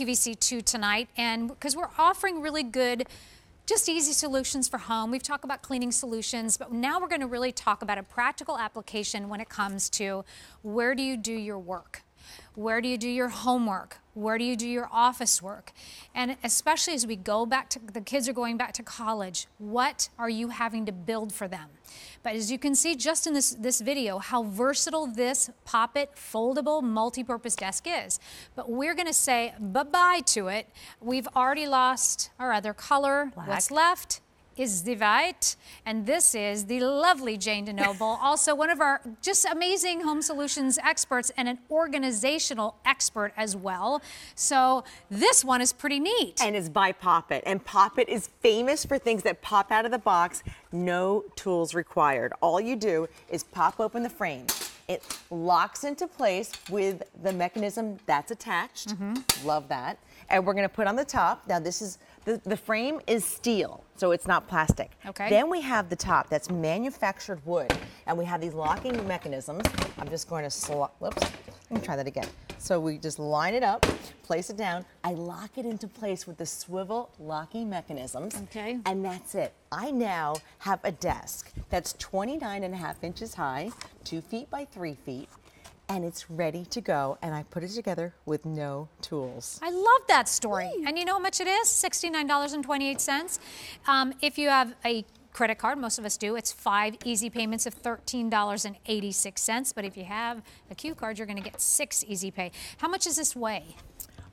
QVC2 tonight, and because we're offering really good just easy solutions for home. We've talked about cleaning solutions, but now we're going to really talk about a practical application when it comes to where do you do your work? Where do you do your homework? Where do you do your office work? And especially as we go back to the kids are going back to college, what are you having to build for them? But as you can see just in this, this video, how versatile this Pop-It foldable multi-purpose desk is. But we're gonna say bye-bye to it. We've already lost our other color. Black. What's left? Is the White, and this is the lovely Jane DeNoble, also one of our just amazing home solutions experts and an organizational expert as well. So this one is pretty neat. And it's by Pop-It. And Pop-It is famous for things that pop out of the box, no tools required. All you do is pop open the frame. It locks into place with the mechanism that's attached. Mm-hmm. Love that. And we're gonna put on the top. Now this is, the, the frame is steel, so it's not plastic. Okay. Then we have the top that's manufactured wood. And we have these locking mechanisms. I'm just going to slot, whoops, let me try that again. So we just line it up, place it down. I lock it into place with the swivel locking mechanisms. Okay. And that's it. I now have a desk that's 29 and a half inches high, two feet by three feet, and it's ready to go. And I put it together with no tools. I love that story. And you know how much it is? $69.28. Um, if you have a credit card, most of us do, it's five easy payments of $13.86. But if you have a Q card, you're going to get six easy pay. How much does this weigh?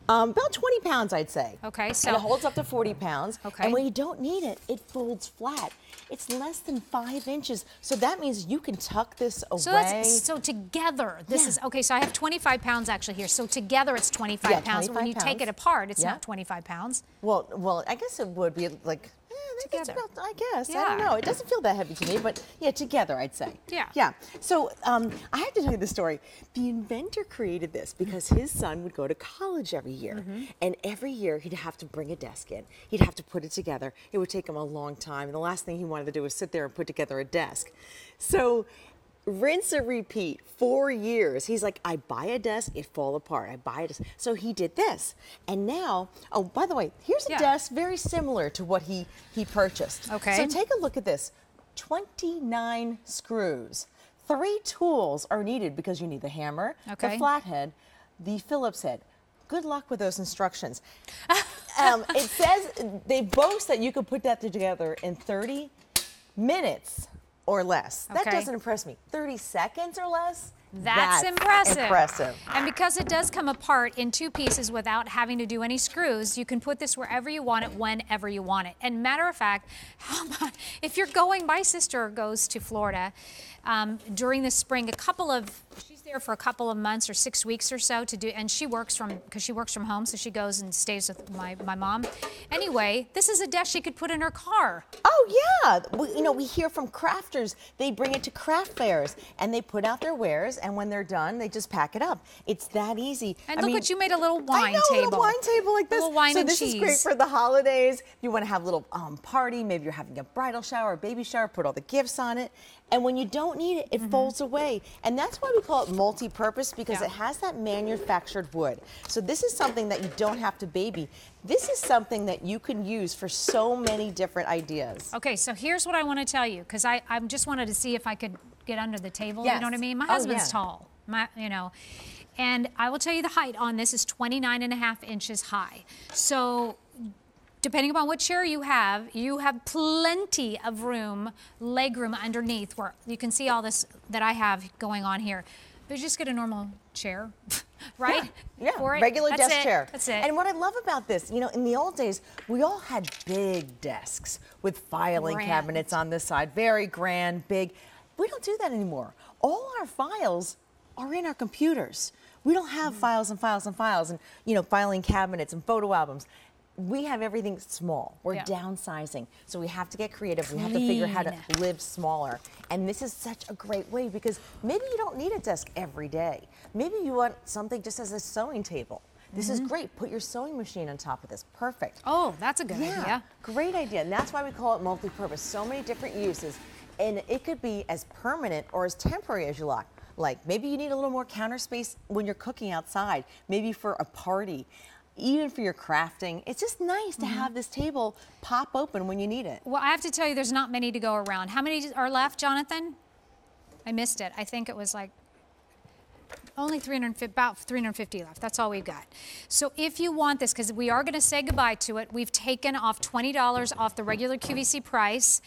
Um, about 20 pounds, I'd say. Okay, and so- it holds up to 40 pounds. Okay. And when you don't need it, it folds flat. It's less than five inches, so that means you can tuck this away. So that's so together. This Yeah. is okay. So I have 25 pounds actually here. So together it's 25 Yeah, pounds. when 25 you take it apart, it's Yeah. not 25 pounds. well, well, I guess it would be like. Together. about- I guess. I Yeah. don't know. It doesn't feel that heavy to me, but yeah, together, I'd say. Yeah. Yeah. So um, I have to tell you the story. The inventor created this because his son would go to college every year. Mm-hmm. And every year he'd have to bring a desk in. He'd have to put it together. It would take him a long time. And the last thing he wanted to do was sit there and put together a desk. So rinse and repeat four years. He's like i buy a desk it fall apart. I buy a desk. So he did this. And now oh by the way here's a Yeah. desk very similar to what he he purchased. Okay. so take a look at this. 29 screws. Three tools are needed because you need the hammer Okay. the flathead the phillips head. Good luck with those instructions. Um, it says they boast that you could put that together in 30 minutes or less. That doesn't impress me. 30 seconds or less? That's, impressive. Impressive. And because it does come apart in two pieces without having to do any screws, you can put this wherever you want it, whenever you want it. And matter of fact, how about if you're going, my sister goes to Florida um, during the spring, a couple of, there for a couple of months or six weeks or so to do, and she works from, because she works from home, so she goes and stays with my, my mom. Anyway, this is a desk she could put in her car. Oh yeah, we, you know we hear from crafters. They bring it to craft fairs and they put out their wares, and when they're done, they just pack it up. It's that easy. And I look mean, what you made a little wine I know, A table. little wine table like A this. little wine so and this is great for the holidays. You want to have a little um, party. Maybe you're having a bridal shower, a baby shower. Put all the gifts on it. And when you don't need it, it folds away. And that's why we call it multi-purpose because. Yeah. it has that manufactured wood. So this is something that you don't have to baby. This is something that you can use for so many different ideas. Okay, so here's what I want to tell you because I, I just wanted to see if I could get under the table. You know what I mean? My Oh, husband's yeah. tall. My, you know, and I will tell you the height on this is 29 and a half inches high. So depending upon what chair you have, you have plenty of room, leg room underneath where you can see all this that I have going on here. But just get a normal chair, right? Yeah, it. regular That's desk it. chair. That's it. And what I love about this, you know, in the old days, we all had big desks with filing Grand. cabinets on this side, very grand, big. We don't do that anymore. All our files are in our computers. We don't have Mm-hmm. files and files and files and, you know, filing cabinets and photo albums. We have everything small. We're Yeah. downsizing. So we have to get creative. We have to figure how to live smaller. And this is such a great way because maybe you don't need a desk every day. Maybe you want something just as a sewing table. This is mm-hmm. great. Put your sewing machine on top of this. Perfect. oh, that's a good yeah, idea. great idea. And that's why we call it multi-purpose. So many different uses. And it could be as permanent or as temporary as you like. Like maybe you need a little more counter space when you're cooking outside, maybe for a party. Even for your crafting, it's just nice to Mm-hmm. have this table pop open when you need it. Well, I have to tell you, there's not many to go around. How many are left, Jonathan? I missed it. I think it was like only 350, about 350 left. That's all we've got. So if you want this, because we are going to say goodbye to it, we've taken off $20 off the regular QVC price.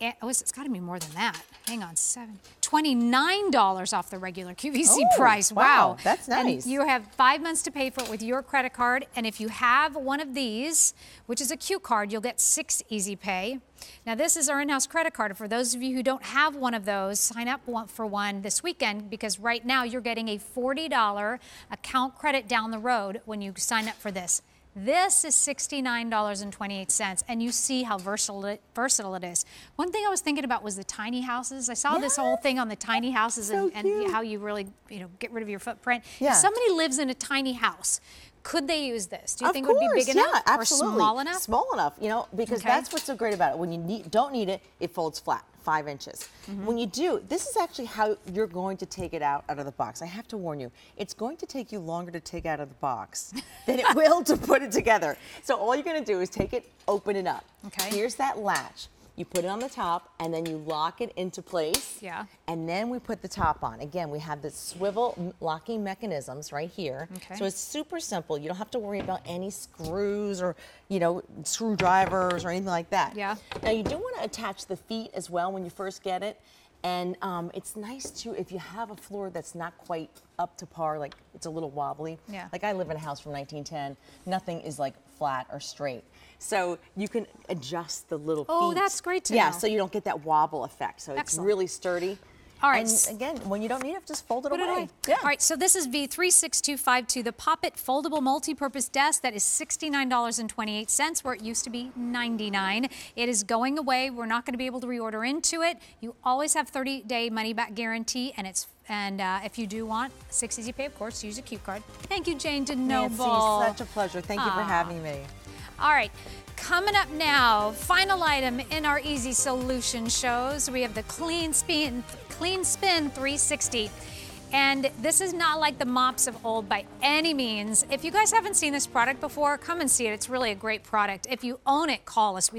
And, oh, it's got to be more than that. Hang on, seven. $29 off the regular QVC Oh, price. wow, Wow. that's And nice. you have five months to pay for it with your credit card. And if you have one of these, which is a Q card, you'll get six easy pay. Now, this is our in house credit card. For those of you who don't have one of those, sign up for one this weekend because right now you're getting a $40 account credit down the road when you sign up for this. This is $69.28, and you see how versatile it, versatile it is. One thing I was thinking about was the tiny houses. I saw this whole thing on the tiny houses So and, and how you really, you know, get rid of your footprint. Yeah. If somebody lives in a tiny house, could they use this? Do you of think course, it would be big yeah, enough absolutely. or small enough? Small enough, you know, because Okay. that's what's so great about it. When you need, don't need it, it folds flat, five inches. Mm-hmm. When you do, this is actually how you're going to take it out out of the box. I have to warn you, it's going to take you longer to take out of the box than it will to put it together. So all you're going to do is take it, open it up. Okay. Here's that latch. You put it on the top, and then you lock it into place. Yeah. And then we put the top on. Again, we have the swivel locking mechanisms right here. Okay. So it's super simple. You don't have to worry about any screws or, you know, screwdrivers or anything like that. Yeah. Now you do want to attach the feet as well when you first get it. And um, it's nice to, if you have a floor that's not quite up to par, like it's a little wobbly. Yeah. Like I live in a house from 1910. Nothing is like flat or straight. So you can adjust the little feet. Oh, that's great to yeah, know. so you don't get that wobble effect. So Excellent. it's really sturdy. All right, And again, when you don't need it, just fold it away. it away. Yeah. All right, so this is V36252, the Pop-It foldable multi-purpose desk that is $69.28 where it used to be 99. It is going away. We're not going to be able to reorder into it. You always have 30-day money-back guarantee, and it's and uh, if you do want six easy pay, of course, use a Q card. Thank you, Jane Nancy, DeNoble. such a pleasure. Thank you for having me. All right, coming up now, final item in our Easy Solution shows. We have the Clean Spin, Clean Spin 360. And this is not like the mops of old by any means. If you guys haven't seen this product before, come and see it. It's really a great product. If you own it, call us. We